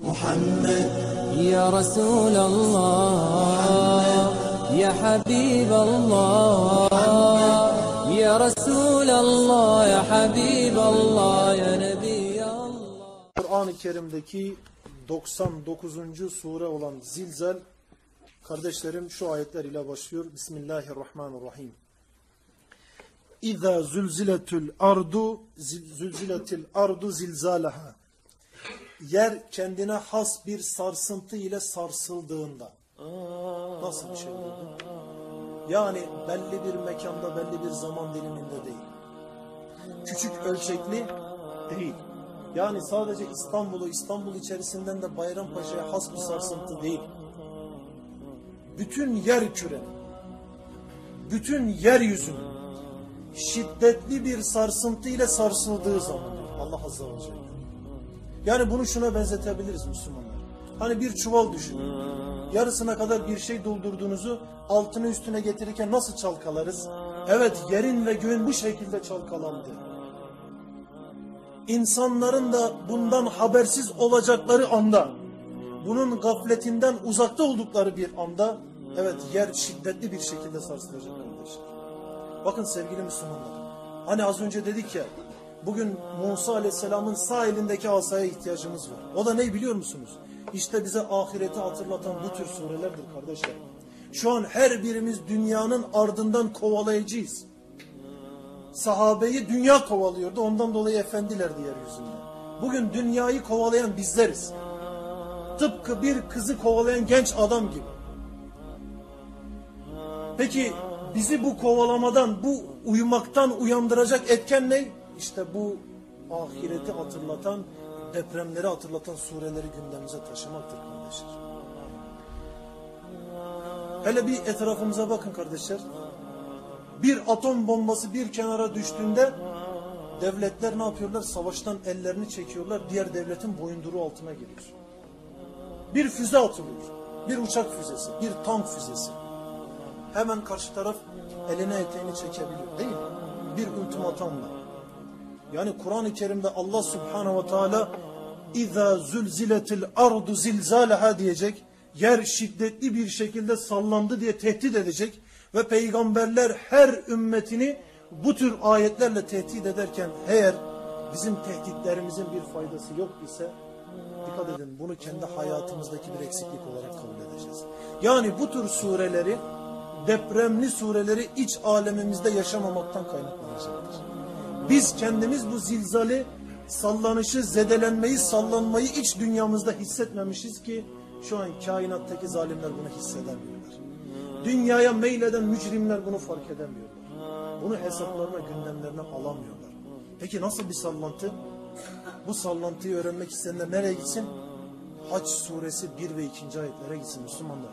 محمد يا رسول الله يا حبيب الله يا رسول الله يا حبيب الله يا نبي الله Kur'an-ı Kerim'deki 99. sure olan Zilzal kardeşlerim şu ayetler ile başlıyor. Bismillahirrahmanirrahim. İza zülziletül ardu zil- zülziletil ardu zilzalaha. Yer kendine has bir sarsıntı ile sarsıldığında. Nasıl bir şey bu? Yani belli bir mekanda, belli bir zaman diliminde değil. Küçük ölçekli değil. Yani sadece İstanbul'u, İstanbul içerisinden de Bayrampaşa'ya has bir sarsıntı değil. Bütün yer küre, bütün yeryüzünün şiddetli bir sarsıntı ile sarsıldığı zaman Allah Azze ve Celle. Yani bunu şuna benzetebiliriz Müslümanlar. Hani bir çuval düşünün. Yarısına kadar bir şey doldurduğunuzu altını üstüne getirirken nasıl çalkalarız? Evet yerin ve göğün bu şekilde çalkalandı. İnsanların da bundan habersiz olacakları anda, bunun gafletinden uzakta oldukları bir anda, evet yer şiddetli bir şekilde sarsılacak kardeşler. Bakın sevgili Müslümanlar, hani az önce dedik ya, bugün Musa Aleyhisselam'ın sağ elindeki asaya ihtiyacımız var. O da ne biliyor musunuz? İşte bize ahireti hatırlatan bu tür surelerdir kardeşler. Şu an her birimiz dünyanın ardından kovalayıcıyız. Sahabeyi dünya kovalıyordu. Ondan dolayı efendilerdi yeryüzünde. Bugün dünyayı kovalayan bizleriz. Tıpkı bir kızı kovalayan genç adam gibi. Peki bizi bu kovalamadan, bu uyumaktan uyandıracak etken ne? İşte bu ahireti hatırlatan, depremleri hatırlatan sureleri gündemimize taşımaktır kardeşler. Hele bir etrafımıza bakın kardeşler. Bir atom bombası bir kenara düştüğünde devletler ne yapıyorlar? Savaştan ellerini çekiyorlar. Diğer devletin boyunduruğu altına giriyor. Bir füze atılıyor. Bir uçak füzesi, bir tank füzesi. Hemen karşı taraf eline eteğini çekebiliyor değil mi? Bir ultimatomla. Yani Kur'an-ı Kerim'de Allah Subhanahu ve Teala İza zulziletil ardu zilzalaha diyecek. Yer şiddetli bir şekilde sallandı diye tehdit edecek ve peygamberler her ümmetini bu tür ayetlerle tehdit ederken eğer bizim tehditlerimizin bir faydası yok ise dikkat edin bunu kendi hayatımızdaki bir eksiklik olarak kabul edeceğiz. Yani bu tür sureleri depremli sureleri iç alemimizde yaşamamaktan kaynaklanacaktır. Biz kendimiz bu zilzali sallanışı, zedelenmeyi, sallanmayı iç dünyamızda hissetmemişiz ki şu an kainattaki zalimler bunu hissedemiyorlar. Dünyaya meyleden mücrimler bunu fark edemiyorlar. Bunu hesaplarına, gündemlerine alamıyorlar. Peki nasıl bir sallantı? Bu sallantıyı öğrenmek isteyenler nereye gitsin? Haç suresi 1 ve 2. ayetlere gitsin Müslümanlar.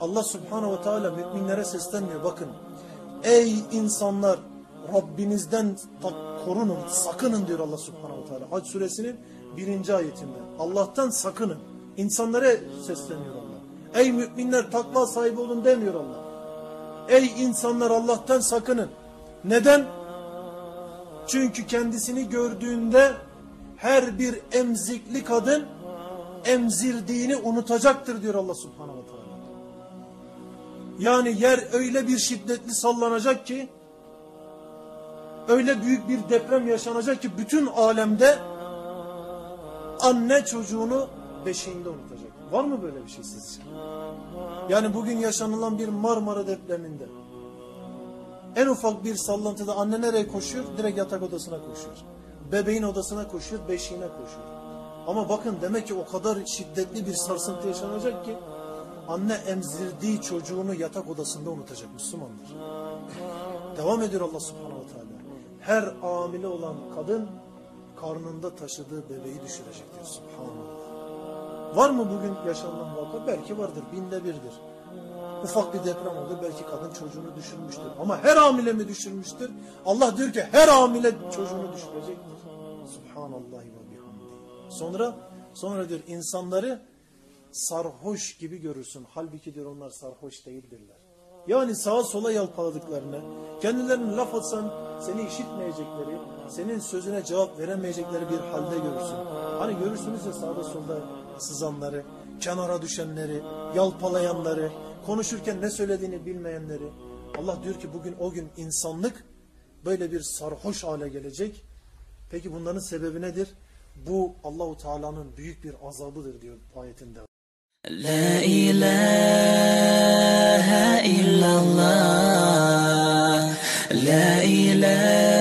Allah subhanahu ve teala müminlere seslenmiyor. Bakın ey insanlar Rabbinizden korunun, sakının diyor Allah subhanahu teala. Hac suresinin birinci ayetinde. Allah'tan sakının. İnsanlara sesleniyor Allah. Ey müminler takva sahibi olun demiyor Allah. Ey insanlar Allah'tan sakının. Neden? Çünkü kendisini gördüğünde her bir emzikli kadın emzirdiğini unutacaktır diyor Allah subhanahu teala. Yani yer öyle bir şiddetli sallanacak ki öyle büyük bir deprem yaşanacak ki bütün alemde anne çocuğunu beşiğinde unutacak. Var mı böyle bir şey sizce? Yani bugün yaşanılan bir Marmara depreminde en ufak bir sallantıda anne nereye koşuyor? Direkt yatak odasına koşuyor. Bebeğin odasına koşuyor, beşiğine koşuyor. Ama bakın demek ki o kadar şiddetli bir sarsıntı yaşanacak ki anne emzirdiği çocuğunu yatak odasında unutacak Müslümanlar. Devam ediyor Allah subhanahu wa ta'ala. Her hamile olan kadın karnında taşıdığı bebeği düşürecek diyor subhanallah. Var mı bugün yaşanılan vaka? Belki vardır, binde birdir. Ufak bir deprem oldu, belki kadın çocuğunu düşürmüştür. Ama her hamile mi düşürmüştür? Allah diyor ki her hamile çocuğunu düşürecektir. Subhanallah ve bihamdi. Sonra, sonra diyor insanları sarhoş gibi görürsün. Halbuki diyor onlar sarhoş değildirler. Yani sağa sola yalpaladıklarını, kendilerini laf atsan seni işitmeyecekleri, senin sözüne cevap veremeyecekleri bir halde görürsün. Hani görürsünüz ya sağda solda sızanları, kenara düşenleri, yalpalayanları, konuşurken ne söylediğini bilmeyenleri. Allah diyor ki bugün o gün insanlık böyle bir sarhoş hale gelecek. Peki bunların sebebi nedir? Bu Allahu Teala'nın büyük bir azabıdır diyor ayetinde. La ilahe إله إلا الله. لا إله